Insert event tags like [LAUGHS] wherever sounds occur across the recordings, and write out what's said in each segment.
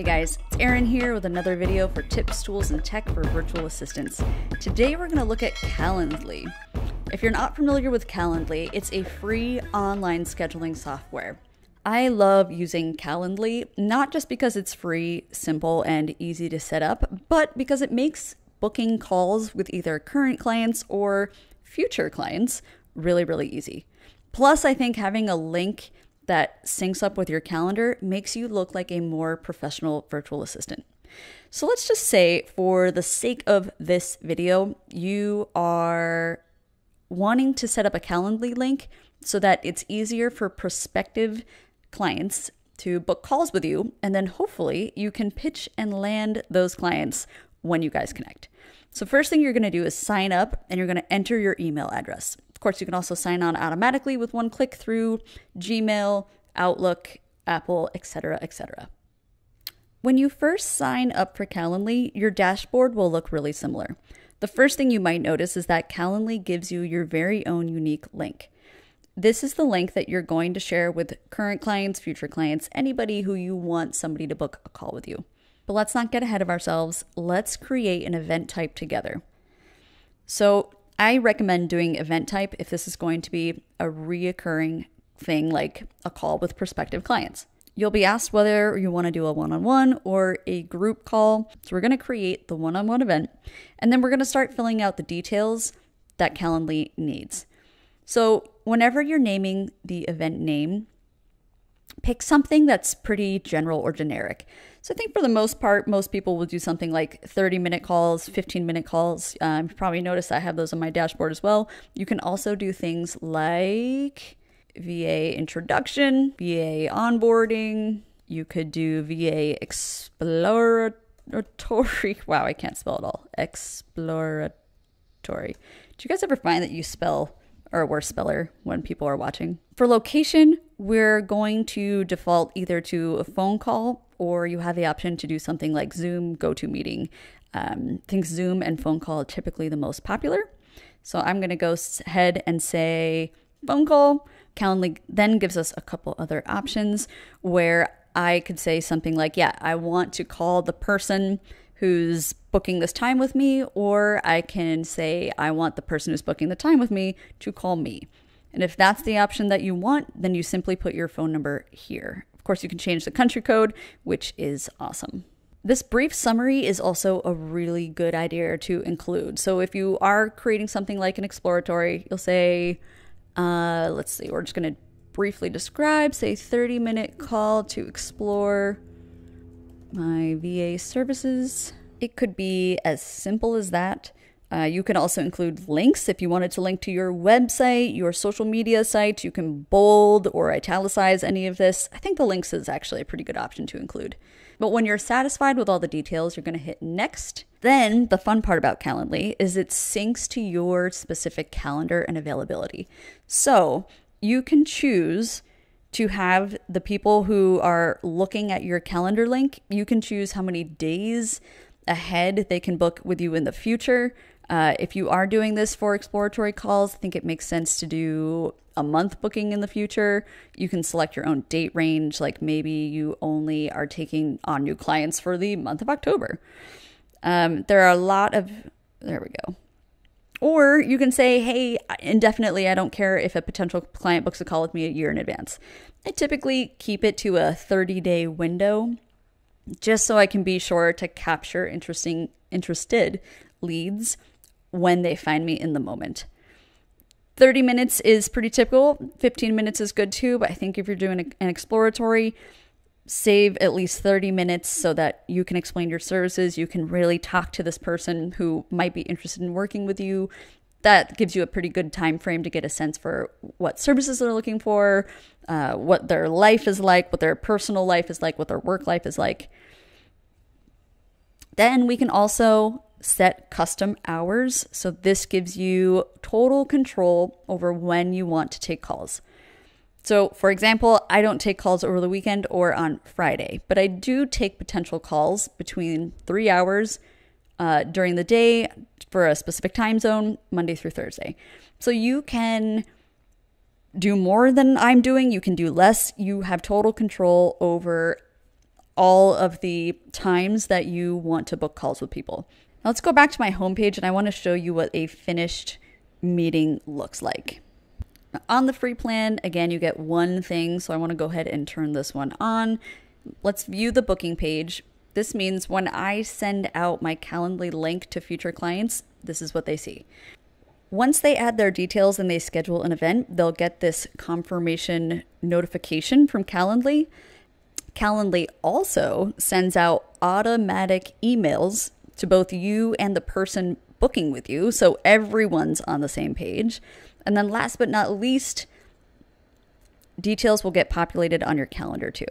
Hey guys, it's Erin here with another video for tips, tools, and tech for virtual assistants. Today we're going to look at Calendly. If you're not familiar with Calendly, it's a free online scheduling software. I love using Calendly, not just because it's free, simple, and easy to set up, but because it makes booking calls with either current clients or future clients really, really easy. Plus, I think having a link that syncs up with your calendar makes you look like a more professional virtual assistant. So let's just say, for the sake of this video, you are wanting to set up a Calendly link so that it's easier for prospective clients to book calls with you. And then hopefully you can pitch and land those clients when you guys connect. So, first thing you're going to do is sign up and you're going to enter your email address. Of course, you can also sign on automatically with one click through Gmail, Outlook, Apple, etc., etc. When you first sign up for Calendly, your dashboard will look really similar. The first thing you might notice is that Calendly gives you your very own unique link. This is the link that you're going to share with current clients, future clients, anybody who you want somebody to book a call with you. But let's not get ahead of ourselves. Let's create an event type together. So, I recommend doing event type if this is going to be a reoccurring thing like a call with prospective clients. You'll be asked whether you want to do a one on one or a group call. So we're going to create the one on one event and then we're going to start filling out the details that Calendly needs. So whenever you're naming the event name, pick something that's pretty general or generic. So I think for the most part, most people will do something like 30 minute calls, 15 minute calls. Um, you probably noticed I have those on my dashboard as well. You can also do things like VA introduction, VA onboarding. You could do VA exploratory. [LAUGHS] Wow, I can't spell it all. Exploratory. Do you guys ever find that you spell or a worse speller when people are watching? For location, we're going to default either to a phone call or you have the option to do something like Zoom, GoToMeeting. Um, I think Zoom and phone call are typically the most popular. So I'm going to go ahead and say phone call. Calendly then gives us a couple other options where I could say something like, yeah, I want to call the person who's booking this time with me, or I can say, I want the person who's booking the time with me to call me. And if that's the option that you want, then you simply put your phone number here. Of course, you can change the country code, which is awesome. This brief summary is also a really good idea to include. So if you are creating something like an exploratory, you'll say, uh, let's see, we're just going to briefly describe, say 30 minute call to explore my VA services. It could be as simple as that. Uh, you can also include links if you wanted to link to your website, your social media site. You can bold or italicize any of this. I think the links is actually a pretty good option to include. But when you're satisfied with all the details, you're going to hit next. Then the fun part about Calendly is it syncs to your specific calendar and availability. So you can choose to have the people who are looking at your calendar link, you can choose how many days ahead they can book with you in the future. Uh, if you are doing this for exploratory calls, I think it makes sense to do a month booking in the future. You can select your own date range, like maybe you only are taking on new clients for the month of October. Um, there are a lot of, there we go. Or you can say, hey, indefinitely, I don't care if a potential client books a call with me a year in advance. I typically keep it to a 30 day window just so I can be sure to capture interesting, interested leads when they find me in the moment. 30 minutes is pretty typical. 15 minutes is good too, but I think if you're doing an exploratory, save at least 30 minutes so that you can explain your services. You can really talk to this person who might be interested in working with you. That gives you a pretty good time frame to get a sense for what services they're looking for, uh, what their life is like, what their personal life is like, what their work life is like. Then we can also set custom hours. So this gives you total control over when you want to take calls. So, for example, I don't take calls over the weekend or on Friday, but I do take potential calls between three hours uh, during the day for a specific time zone, Monday through Thursday. So you can do more than I'm doing, you can do less. You have total control over all of the times that you want to book calls with people. Now let's go back to my homepage and I want to show you what a finished meeting looks like. On the free plan, again, you get one thing, so I want to go ahead and turn this one on. Let's view the booking page. This means when I send out my Calendly link to future clients, this is what they see. Once they add their details and they schedule an event, they'll get this confirmation notification from Calendly. Calendly also sends out automatic emails to both you and the person booking with you, so everyone's on the same page. And then last but not least, details will get populated on your calendar too.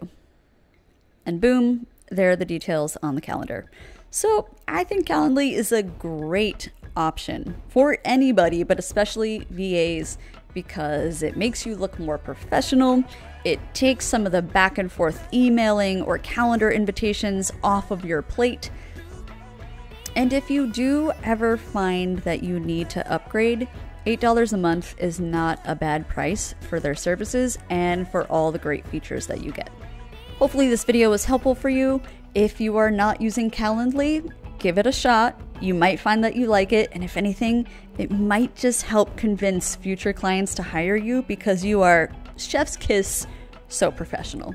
And boom, there are the details on the calendar. So I think Calendly is a great option for anybody, but especially VAs, because it makes you look more professional. It takes some of the back and forth emailing or calendar invitations off of your plate. And if you do ever find that you need to upgrade, $8 a month is not a bad price for their services and for all the great features that you get. Hopefully, this video was helpful for you. If you are not using Calendly, give it a shot. You might find that you like it, and if anything, it might just help convince future clients to hire you because you are chef's kiss so professional.